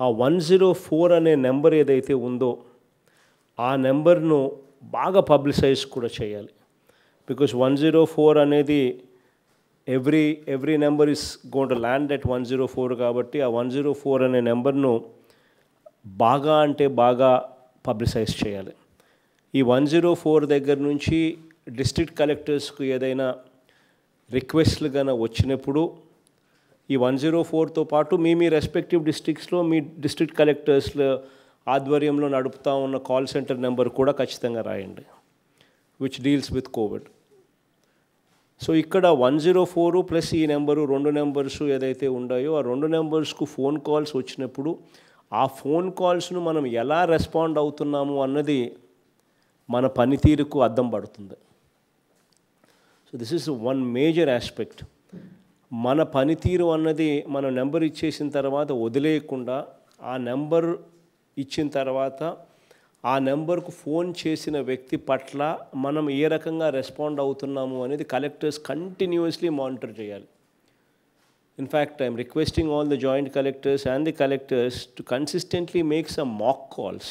ఆ one zero four అనే number ఏదైతే ఉందో ఆ నెంబర్ను బాగా పబ్లిసైజ్ కూడా చేయాలి. బికాస్ వన్ జీరో ఫోర్ అనేది every every number is gone to land at one zero four కాబట్టి ఆ వన్ జీరో ఫోర్ అనే నెంబర్ను బాగా అంటే బాగా పబ్లిసైజ్ చేయాలి. ఈ వన్ జీరో ఫోర్ దగ్గర నుంచి డిస్ట్రిక్ట్ కలెక్టర్స్కు ఏదైనా రిక్వెస్ట్లు కానీ వచ్చినప్పుడు ఈ వన్ జీరో ఫోర్తో పాటు మీ మీ రెస్పెక్టివ్ డిస్ట్రిక్ట్స్లో మీ డిస్ట్రిక్ట్ కలెక్టర్స్లో ఆధ్వర్యంలో నడుపుతా ఉన్న కాల్ సెంటర్ నెంబర్ కూడా ఖచ్చితంగా రాయండి which deals with COVID so ఇక్కడ వన్ జీరో ఫోర్ ప్లస్ ఈ నెంబరు రెండు నెంబర్స్ ఏదైతే ఉన్నాయో ఆ రెండు నెంబర్స్కు ఫోన్ కాల్స్ వచ్చినప్పుడు ఆ ఫోన్ కాల్స్ను మనం ఎలా రెస్పాండ్ అవుతున్నాము అన్నది మన పనితీరుకు అద్దం పడుతుంది. So this is one major aspect మన పనితీరు అన్నది మనం నెంబర్ ఇచ్చేసిన తర్వాత వదిలేయకుండా ఆ నెంబర్ ఇచ్చిన తర్వాత ఆ నెంబర్కు ఫోన్ చేసిన వ్యక్తి పట్ల మనం ఏ రకంగా రెస్పాండ్ అవుతున్నాము అనేది కలెక్టర్స్ కంటిన్యూస్లీ మానిటర్ చేయాలి. In fact I'm requesting all the joint collectors and the collectors to consistently make some mock calls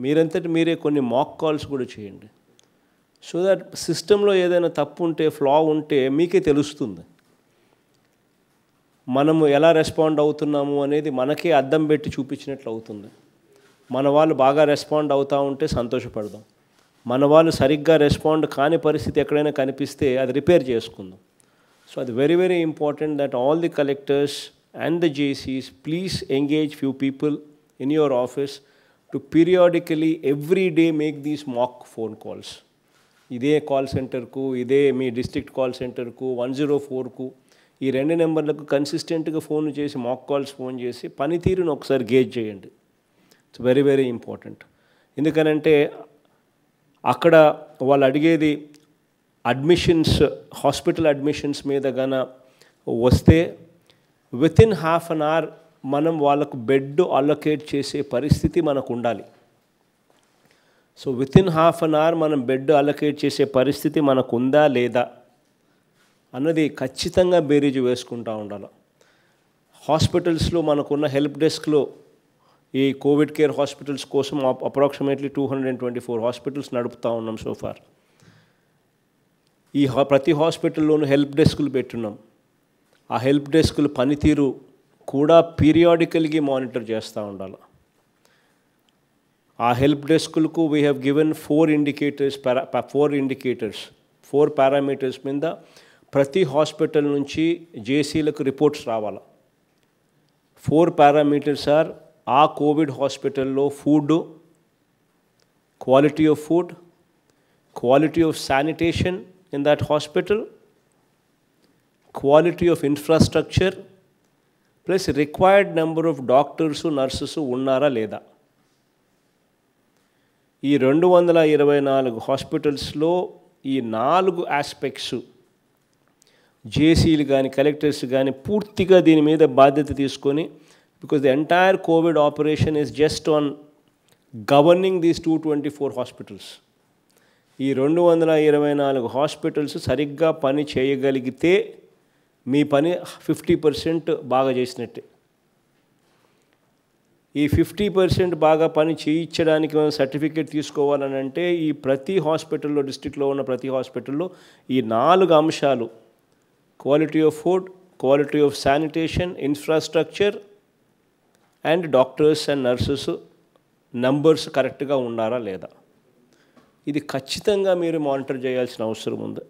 మీరంతటి మీరే కొన్ని మాక్ కాల్స్ కూడా చేయండి. సో దట్ సిస్టంలో ఏదైనా తప్పు ఉంటే ఫ్లా ఉంటే మీకే తెలుస్తుంది. మనము ఎలా రెస్పాండ్ అవుతున్నాము అనేది మనకే అద్దం పెట్టి చూపించినట్లు అవుతుంది. మన వాళ్ళు బాగా రెస్పాండ్ అవుతూ ఉంటే సంతోషపడదాం. మన వాళ్ళు సరిగ్గా రెస్పాండ్ కాని పరిస్థితి ఎక్కడైనా కనిపిస్తే అది రిపేర్ చేసుకుందాం. సో అది very very important that all the collectors and the జేసీస్ please engage few people in your office to periodically every day make these mock phone calls ఇదే కాల్ సెంటర్కు ఇదే మీ డిస్ట్రిక్ట్ కాల్ సెంటర్కు వన్ జీరో ఫోర్కు ఈ రెండు నెంబర్లకు కన్సిస్టెంట్గా ఫోన్ చేసి మాక్ కాల్స్ ఫోన్ చేసి పనితీరును ఒకసారి గేజ్ చేయండి. ఇట్స్ వెరీ వెరీ ఇంపార్టెంట్ ఎందుకనంటే అక్కడ వాళ్ళు అడిగేది అడ్మిషన్స్ హాస్పిటల్ అడ్మిషన్స్ మీద గన వస్తే వితిన్ హాఫ్ అన్ అవర్ మనం వాళ్ళకు బెడ్ అలొకేట్ చేసే పరిస్థితి మనకు ఉండాలి so within half an hour మనం బెడ్ అలొకేట్ చేసే పరిస్థితి మనకు ఉందా లేదా? అన్నది ఖచ్చితంగా బేరీజు వేసుకుంటూ ఉండాలి. హాస్పిటల్స్లో మనకున్న హెల్ప్ డెస్క్లో ఈ కోవిడ్ కేర్ హాస్పిటల్స్ కోసం approximately two hundred and twenty four hospitals నడుపుతూ ఉన్నాం సోఫార్ ఈ హా ప్రతి హాస్పిటల్లోనూ హెల్ప్ డెస్కులు పెట్టున్నాం. ఆ హెల్ప్ డెస్కులు పనితీరు కూడా పీరియాడికల్గా మానిటర్ చేస్తూ ఉండాలి. ఆ help డెస్కులకు we have given four indicators para four indicators four parameters మీద ప్రతి హాస్పిటల్ నుంచి జేసీలకు రిపోర్ట్స్ రావాలి? ఫోర్ పారామీటర్స్ ఆర్ ఆ కోవిడ్ హాస్పిటల్లో food quality of food quality of sanitation in that hospital quality of infrastructure plus required number of doctors nurses ఉన్నారా లేదా? ఈ రెండు వందల ఇరవై నాలుగు హాస్పిటల్స్లో ఈ నాలుగు ఆస్పెక్ట్స్ జేసీలు కానీ కలెక్టర్స్ కానీ పూర్తిగా దీని మీద బాధ్యత తీసుకొని because the entire covid operation is just on governing these two twenty four hospitals ఈ రెండు వందల ఇరవై నాలుగు హాస్పిటల్స్ సరిగ్గా పని చేయగలిగితే మీ పని ఫిఫ్టీ పర్సెంట్ బాగా చేసినట్టే. ఈ ఫిఫ్టీ పర్సెంట్ బాగా పని చేయించడానికి మనం సర్టిఫికేట్ తీసుకోవాలని అంటే ఈ ప్రతి హాస్పిటల్లో డిస్టిక్లో ఉన్న ప్రతి హాస్పిటల్లో ఈ నాలుగు అంశాలు quality of food quality of sanitation infrastructure and doctors and nurses numbers కరెక్ట్గా ఉన్నారా లేదా? ఇది ఖచ్చితంగా మీరు మానిటర్ చేయాల్సిన అవసరం ఉంది.